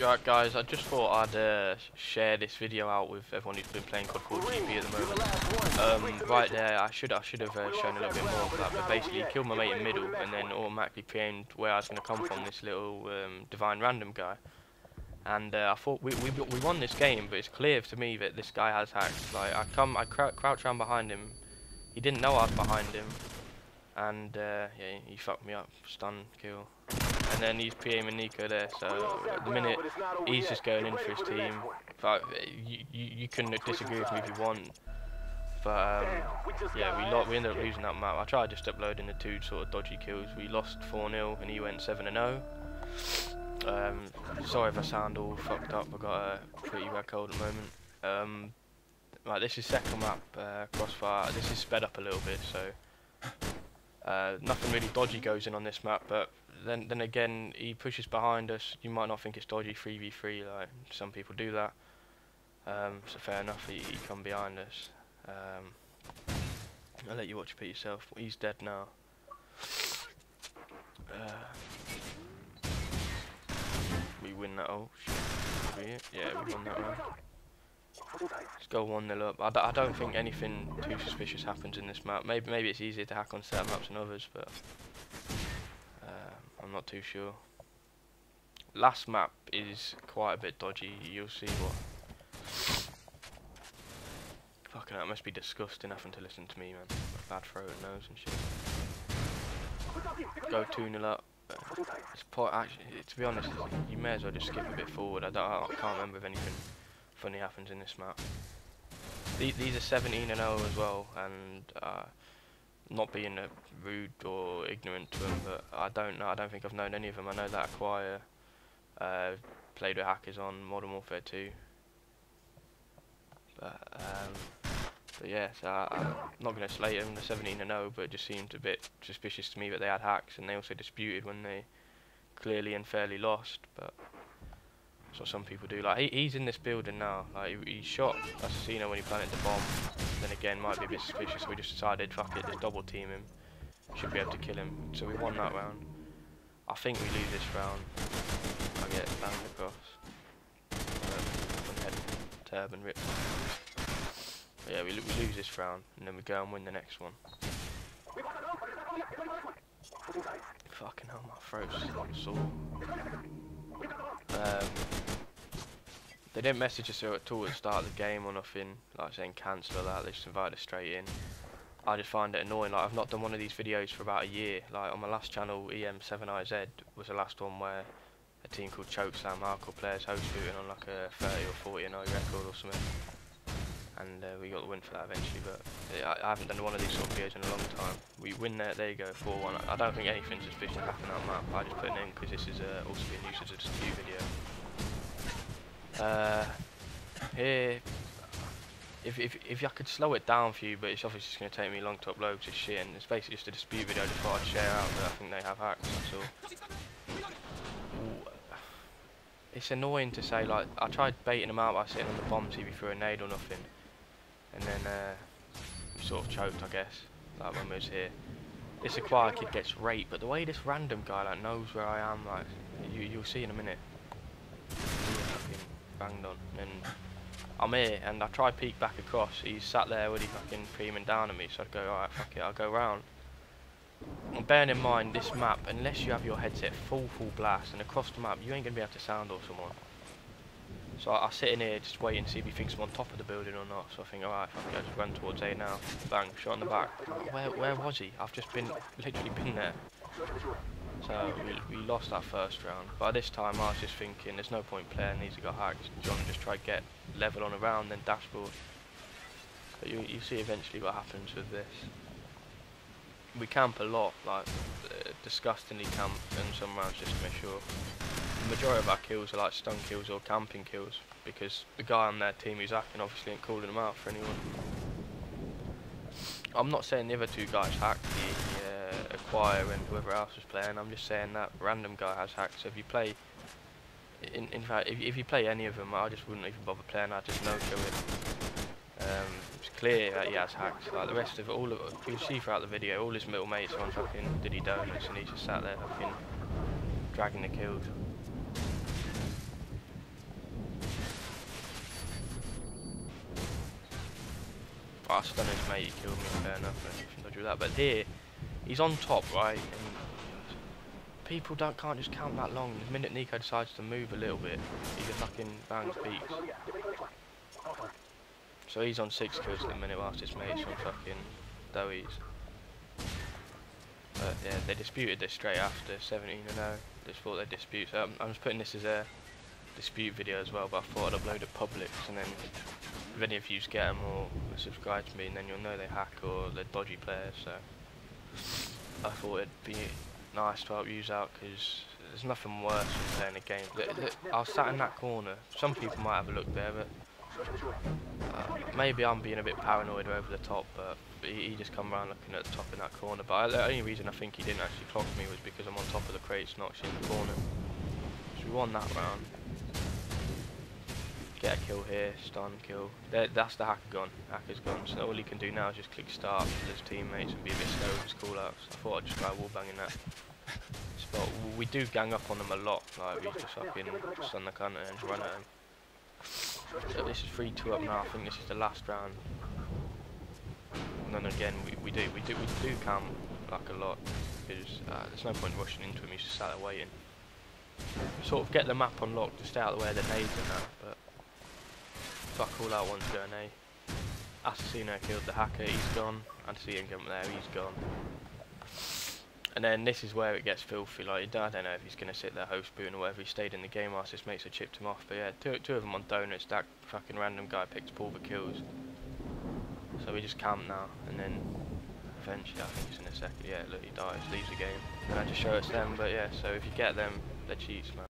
Right guys, I just thought I'd uh, share this video out with everyone who's been playing COD 4 GB at the moment. Um, right there, I should I should have uh, shown a little bit more of that, but basically he killed my mate in middle and then automatically pre-aimed where I was going to come from, this little um, divine random guy. And uh, I thought we, we we won this game, but it's clear to me that this guy has hacks. Like I come, I crou crouch around behind him. He didn't know I was behind him, and uh, yeah, he fucked me up, stun kill and then he's pre-aiming Niko there. So at the minute, he's just going in for his team. But you, you, you can disagree with me if you want. But um, yeah, we we ended up losing that map. I tried just uploading the two sort of dodgy kills. We lost 4-0 and he went 7-0. Um, sorry if I sound all fucked up. I got a pretty bad cold at the moment. Um, right, this is second map, uh, Crossfire. This is sped up a little bit, so uh, nothing really dodgy goes in on this map, but then then again he pushes behind us. You might not think it's dodgy 3v3 like some people do that. Um, so fair enough, he, he come behind us. Um, I'll let you watch it for yourself. He's dead now. Uh, we win that. Shit! Yeah, we won that round. Go 1 0 up. I d I don't think anything too suspicious happens in this map. Maybe maybe it's easier to hack on certain maps than others, but um, I'm not too sure. Last map is quite a bit dodgy, you'll see what. Fucking it must be disgusting having to listen to me, man. Bad throat and nose and shit. Go 2 0 up. It's actually, to be honest, you may as well just skip a bit forward. I, don't, I can't remember if anything funny happens in this map. These, these are 17 and 0 as well, and uh, not being uh, rude or ignorant to them, but I don't know. I don't think I've known any of them. I know that Acquire uh, played with hackers on Modern Warfare 2, but um, but yeah, so I, am not going to slate them. The 17 and 0, but it just seemed a bit suspicious to me that they had hacks, and they also disputed when they clearly and fairly lost, but. That's what some people do. Like he, he's in this building now. Like he, he shot Assassino when he planted the bomb. Then again, might be a bit suspicious. So we just decided, fuck it, just double team him. Should be able to kill him. So we won that round. I think we lose this round. I get banged across. Uh, head turban. But yeah, we, we lose this round, and then we go and win the next one. Fucking hell, my throat's sore. Um, they didn't message us at all at the start of the game or nothing, like saying cancel or that, they just invited us straight in. I just find it annoying, like I've not done one of these videos for about a year, like on my last channel, EM7IZ was the last one where a team called Chokeslam hardcore players host booting on like a 30 or 40 and 0 record or something. And uh, we got the win for that eventually, but I, I, haven't done one of these sort of videos in a long time. We win there, there you go, 4-1. I, I don't think anything suspicious happened on that map, I just put it in because this is uh, also being used as a dispute video. Uh, here, if, if, if I could slow it down for you, but it's obviously just going to take me long to upload this shit, and it's basically just a dispute video I just thought I'd share out, but I think they have hacks, that's all. It's annoying to say, like, I tried baiting them out by sitting on the bomb if he threw a nade or nothing, and then uh, we sort of choked, I guess, like when we was here. This acquired kid gets raped, but the way this random guy like knows where I am, like, you, you'll see in a minute banged on. And I'm here, and I try peek back across. He's sat there with he fucking pre-aiming down at me, so I go, alright, fuck it, I'll go round. And bearing in mind, this map, unless you have your headset full, full blast, and across the map, you ain't to be able to sound or someone. So I, I, sit in here, just wait and see if he thinks I'm on top of the building or not. So I think, alright, I just run towards A now. Bang, shot in the back. Where, where was he? I've just been, literally been there. So we, we lost that first round. By this time I was just thinking there's no point playing these have got hacked. John just try to get level on a round then dashboard. But you, you see eventually what happens with this. We camp a lot, like uh, disgustingly camp in some rounds just to make sure. The majority of our kills are like stun kills or camping kills because the guy on their team who's hacking obviously ain't calling them out for anyone. I'm not saying the other two guys hacked the Acquire and whoever else was playing. I'm just saying that random guy has hacks. So if you play, in, in fact, if, if you play any of them, I just wouldn't even bother playing. I'd just no-show it. Um, clear that he has hacks. Like the rest of it, all of you see throughout the video, all his middle mates are on fucking Diddy Donuts and he's just sat there fucking dragging the kills. Oh, I made his mate, he killed me, fair enough, I do that. But here, he's on top, right? And people don't, can't just count that long. The minute Niko decides to move a little bit, he just fucking bangs beats. So he's on six kills at the minute whilst his mate's on fucking doughies. But yeah, they disputed this straight after 17 and 0. Just thought they'd dispute. So I'm, I'm just putting this as a dispute video as well, but I thought I'd upload it public, and then if any of you get them or subscribe to me, and then you'll know they hack or they're dodgy players. So I thought it'd be nice to help you out because there's nothing worse than playing a game. I was sat in that corner. Some people might have a look there, but uh, maybe I'm being a bit paranoid over the top. But he, he, just come around looking at the top in that corner. But I, the only reason I think he didn't actually clock me was because I'm on top of the crates, not actually in the corner. So we won that round. Get a kill here, stun, kill. There, that's the hacker gone. Hacker's gone. So all he can do now is just click start with his teammates and be a bit slow with his callouts. I thought I'd just try wallbanging that. But we do gang up on them a lot. Like we just fucking stun the cunt and just run at him. So this is 3-2 up now. I think this is the last round. And then again, we, we do we do we do camp like a lot because uh, there's no point rushing into him. He's just sat there waiting. Sort of get the map unlocked to stay out of the way of the nades and that, but Fuck all out one's going A. Assassino killed the hacker, he's gone. Antecedent come there, he's gone. And then this is where it gets filthy. Like I don't know if he's gonna sit there host booting or whatever. He stayed in the game his mates had chipped him off. But yeah, two two of them on donuts. That fucking random guy picked all the kills. So we just camp now, and then eventually I think it's in a second. Yeah, look, he dies, leaves the game. And I just show us them. But yeah, so if you get them, they're cheats, man.